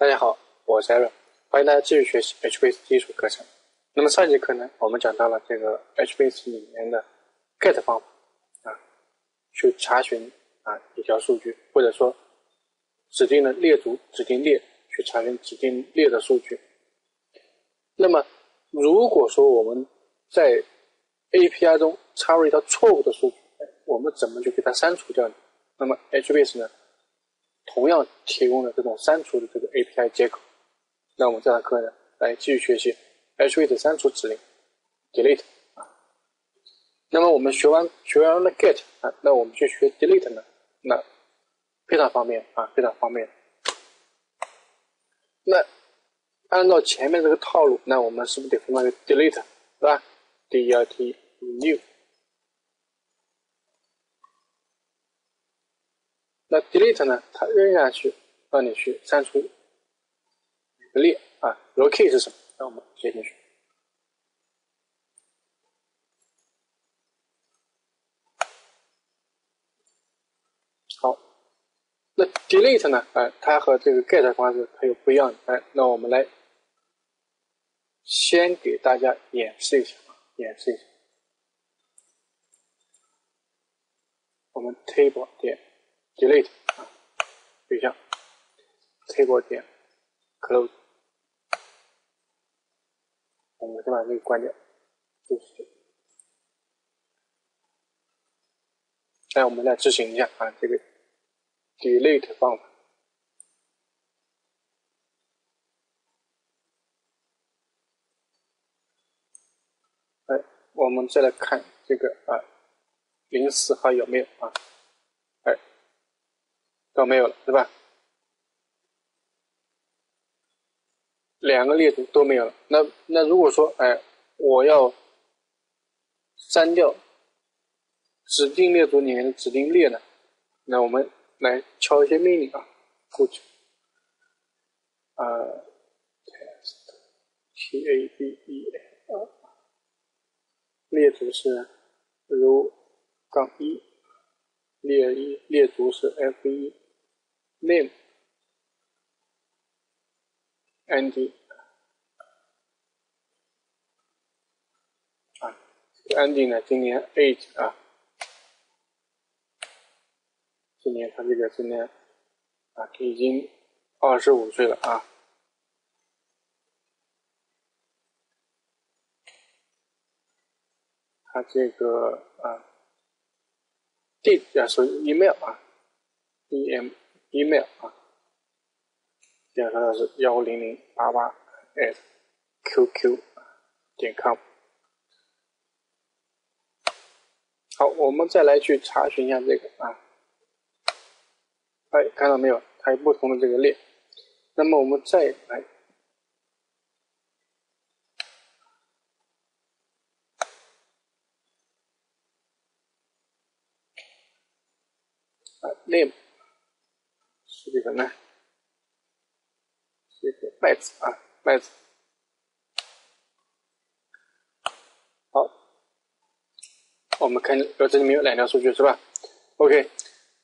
大家好，我是 Aaron，欢迎大家继续学习 HBase 基础课程。那么上节课呢，我们讲到了这个 HBase 里面的 get 方法啊，去查询啊一条数据，或者说指定的列组、指定列去查询指定列的数据。那么如果说我们在 API 中插入一条错误的数据，我们怎么去给它删除掉呢？那么 HBase 呢？同样提供了这种删除的这个 API 接口，那我们这堂课呢，来继续学习 HBase 删除指令 delete 啊。那么我们学完学完了 get 啊，那我们去学 delete 呢，那非常方便啊，非常方便。那按照前面这个套路，那我们是不是得分个 delete 是吧？D E L T E new。那 delete 呢？它仍然去让你去删除一个列啊。row key 是什么？让我们写进去。好，那 delete 呢？哎，它和这个 get 方式它有不一样的。哎，那我们来先给大家演示一下啊，演示一下。我们 table 点。Delete 啊，对象，table 点 close，我们先把这个关掉，就是。来，我们来执行一下啊，这个 delete 方法。哎，我们再来看这个啊，零四号有没有啊？都没有了，对吧？两个列组都没有了。那那如果说，哎，我要删掉指定列组里面的指定列呢？那我们来敲一些命令啊，过去，呃，test t a b e l 列组是 row 杠一，列一列组是 f 一。Name Andy 啊这个，Andy 呢？今年 age 啊，今年他这个今年啊已经二十五岁了啊。他这个啊，地啊是 email 啊，em。Email 啊，点上的是幺零零八八 sqq 点 com。好，我们再来去查询一下这个啊，哎，看到没有？它有不同的这个列。那么我们再来啊，name。这个呢，这个麦子啊，麦子。好，我们看，呃，这里面有两条数据是吧？OK，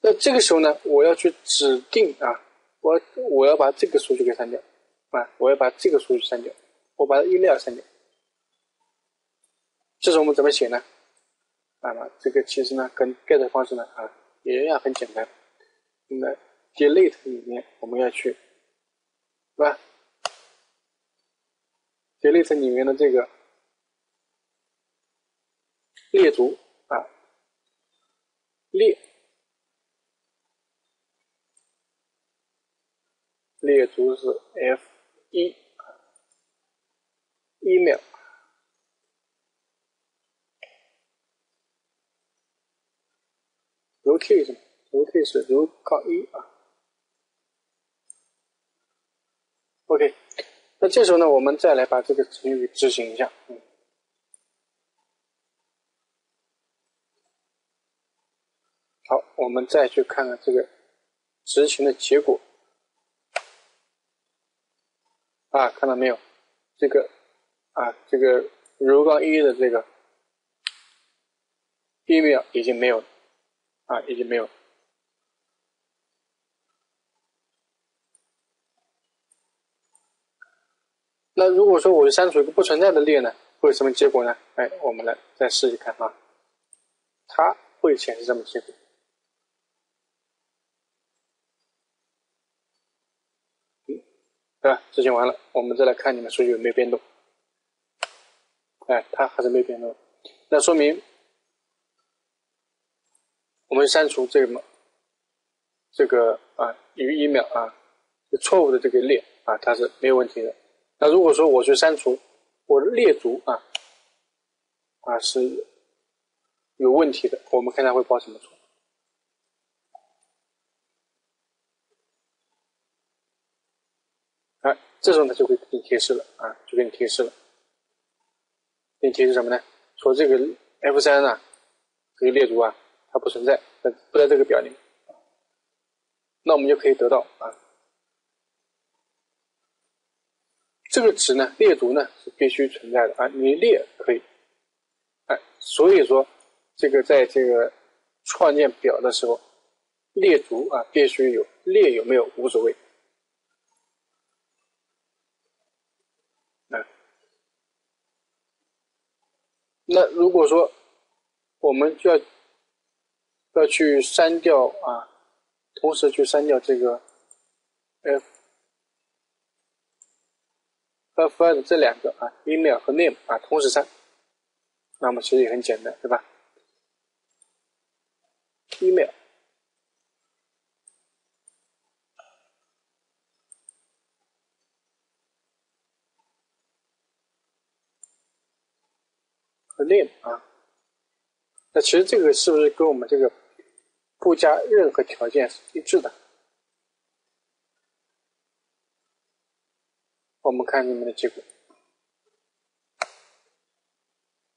那这个时候呢，我要去指定啊，我我要把这个数据给删掉啊，我要把这个数据删掉，我把一列删掉。这时候我们怎么写呢？啊，这个其实呢，跟 get 方式呢啊，也一样很简单，那。delete 里面我们要去，是吧？delete 里面的这个列图啊，列列图是 f 一一秒，如 k 什么？如 k 是如杠一啊。OK，那这时候呢，我们再来把这个程序执行一下。嗯，好，我们再去看看这个执行的结果。啊，看到没有？这个啊，这个如杠一的这个 email 已经没有了，啊，已经没有了。那如果说我删除一个不存在的列呢，会有什么结果呢？哎，我们来再试一看啊，它会显示这么结果。嗯，对吧？执行完了，我们再来看你们数据有没有变动。哎，它还是没变动，那说明我们删除这个这个啊，于一秒啊，错误的这个列啊，它是没有问题的。那如果说我去删除我列足啊啊是有问题的，我们看它会报什么错？哎，这时候它就会给你提示了啊，就给你提示了。给你提示什么呢？说这个 F 三呢，这个列足啊，它不存在，不在这个表里。那我们就可以得到啊，这个值呢，列读呢是必须存在的啊，你列可以，哎，所以说这个在这个创建表的时候，列足啊必须有，列有没有无所谓。那如果说我们就要要去删掉啊，同时去删掉这个 f f i 的这两个啊，email 和 name 啊，同时删，那么其实也很简单，对吧？email 和 name 啊，那其实这个是不是跟我们这个不加任何条件是一致的？我们看你们的结果，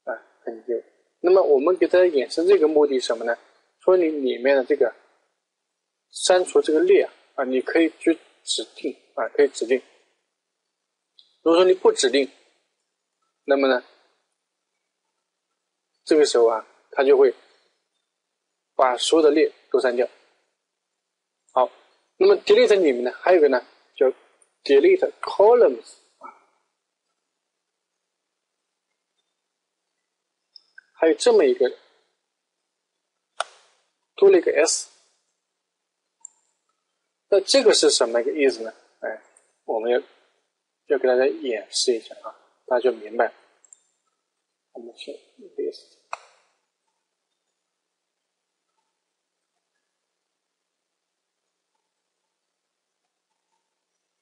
啊，很优。那么我们给大家演示这个目的什么呢？说你里面的这个删除这个列啊，你可以去指定啊，可以指定。如果说你不指定，那么呢？这个时候啊，它就会把所有的列都删掉。好，那么 delete 里面呢，还有一个呢，delete columns，还有这么一个多了一个 s。那这个是什么一个意思呢？哎，我们要要给大家演示一下啊，大家就明白。我们先 list。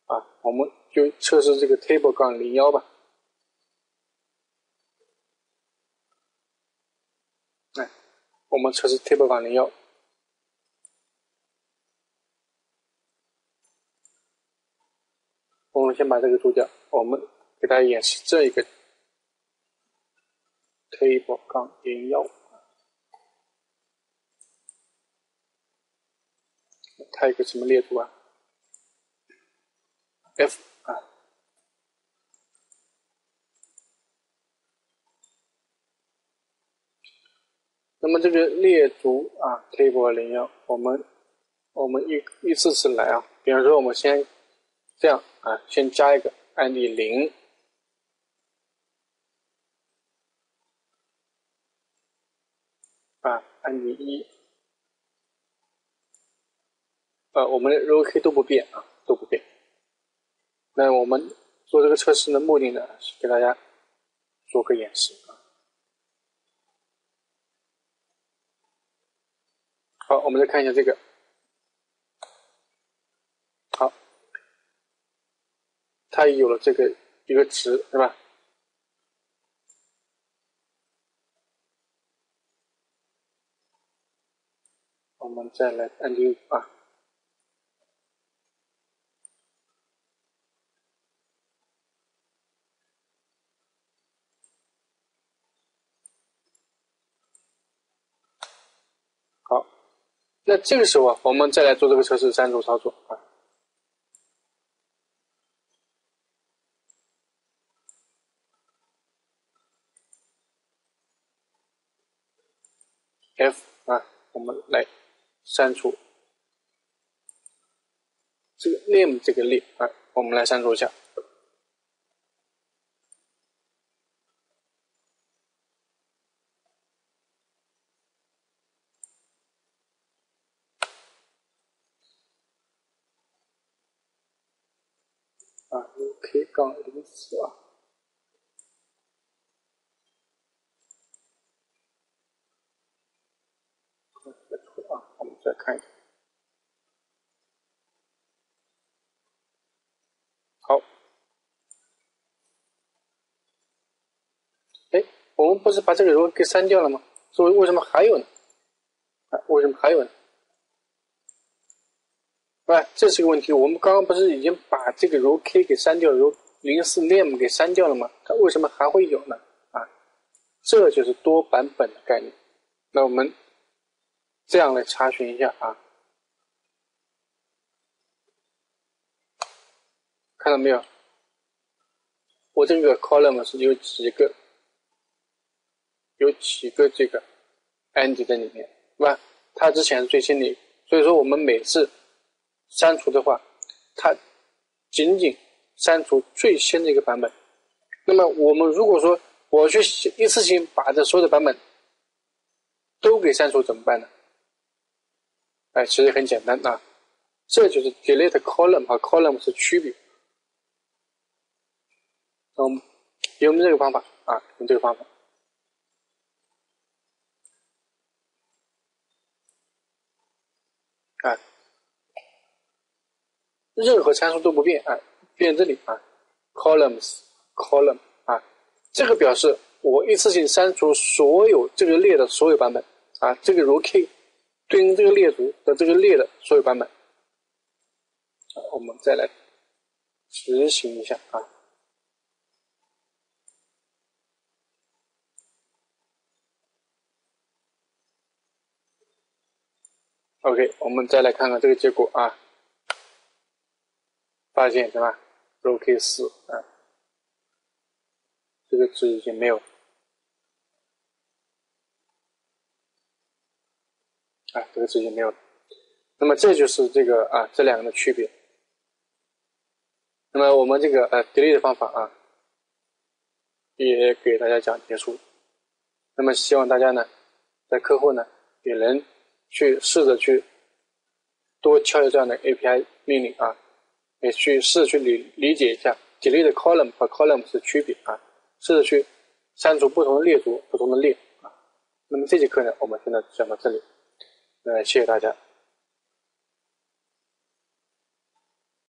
啊，我们就测试这个 table 杠零幺吧。来，我们测试 table 杠零幺。我们先把这个做掉，我们给大家演示这一个 table 杠零幺。它有个什么列图啊？F。啊，那么这个列足啊，table 零幺，我们我们一一次次来啊，比方说我们先这样啊，先加一个案例零。啊，案例一，呃，我们的 row K 都不变啊，都不变。那我们做这个测试的目的呢，是给大家做个演示啊。好，我们再看一下这个。好，它有了这个一个值，对吧？我们再来按钮啊。那这个时候啊，我们再来做这个测试删除操作啊。F 啊，我们来删除这个 name 这个列啊，我们来删除一下。啊，k 杠零四啊。啊，我们再看一下。好。哎，我们不是把这个如给删掉了吗？所以为什么还有呢？啊，为什么还有呢？啊，这是个问题。我们刚刚不是已经把这个 ROK 给删掉，RO 零四 name 给删掉了吗？它为什么还会有呢？啊，这就是多版本的概念。那我们这样来查询一下啊，看到没有？我这个 column 是有几个，有几个这个 end 在里面，是吧？它之前是最新的，所以说我们每次。删除的话，它仅仅删除最新的一个版本。那么我们如果说我去一次性把这所有的版本都给删除怎么办呢？哎，其实很简单啊，这就是 delete column 和 column 是区别。嗯，用这个方法啊，用这个方法。任何参数都不变啊，变这里啊，columns column 啊，这个表示我一次性删除所有这个列的所有版本啊，这个 row k 对应这个列组的这个列的所有版本。我们再来执行一下啊。OK，我们再来看看这个结果啊。发现什么？ROK 四啊，这个值已经没有啊，这个值已经没有了。那么这就是这个啊这两个的区别。那么我们这个呃 delete 的方法啊，也给大家讲结束。那么希望大家呢，在课后呢也能去试着去多敲一这样的 API 命令啊。也去试着去理理解一下 delete column 和 column 是区别啊，试着去删除不同的列组、不同的列啊。那么这节课呢，我们现在讲到这里，那，谢谢大家。